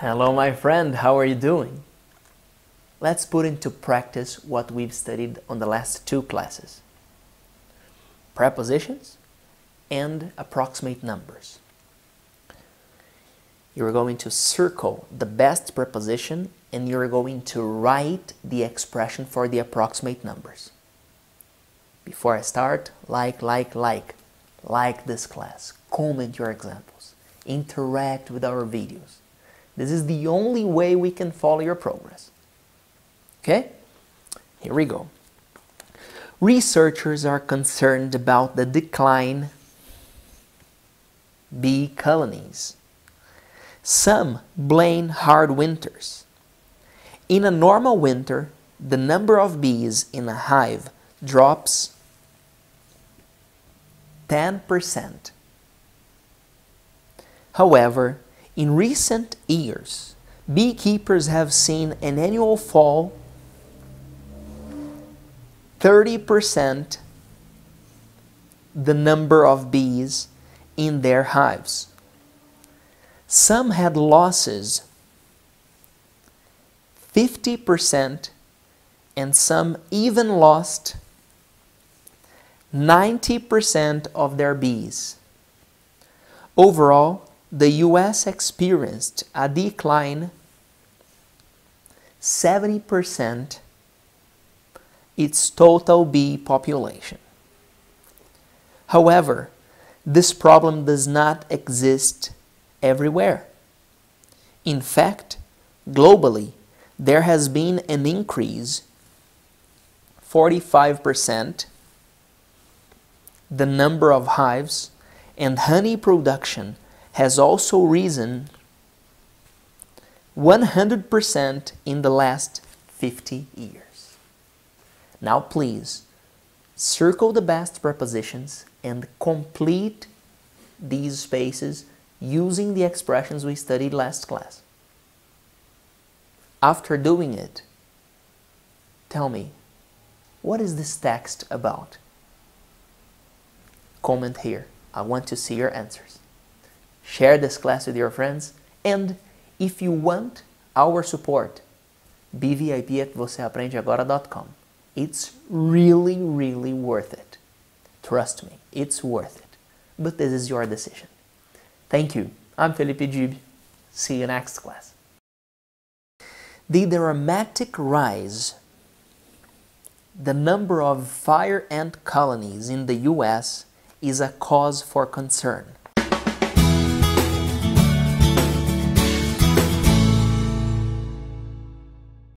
Hello, my friend. How are you doing? Let's put into practice what we've studied on the last two classes prepositions and approximate numbers. You're going to circle the best preposition and you're going to write the expression for the approximate numbers. Before I start, like, like, like. Like this class. Comment your examples. Interact with our videos. This is the only way we can follow your progress. Okay? Here we go. Researchers are concerned about the decline bee colonies. Some blame hard winters. In a normal winter, the number of bees in a hive drops 10%. However, in recent years, beekeepers have seen an annual fall 30% the number of bees in their hives. Some had losses 50% and some even lost 90% of their bees. Overall, the US experienced a decline 70% its total bee population. However, this problem does not exist everywhere. In fact, globally, there has been an increase 45% the number of hives and honey production has also risen 100% in the last 50 years. Now please, circle the best prepositions and complete these spaces using the expressions we studied last class. After doing it, tell me, what is this text about? Comment here. I want to see your answers. Share this class with your friends and if you want our support, bvip at voceaprendeagora.com. It's really, really worth it. Trust me, it's worth it. But this is your decision. Thank you. I'm Felipe Gib. See you next class. The dramatic rise the number of fire ant colonies in the US is a cause for concern.